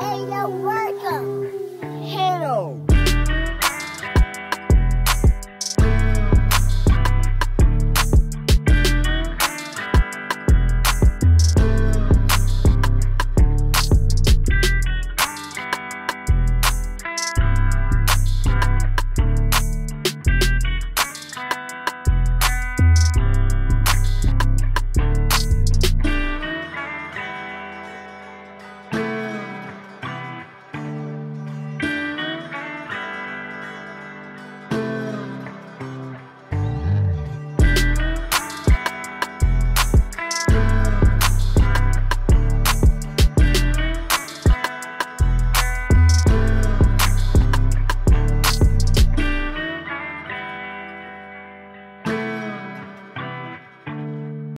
and you work.